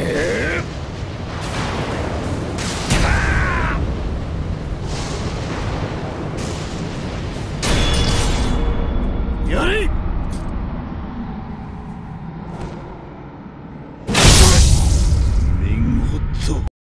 Yep.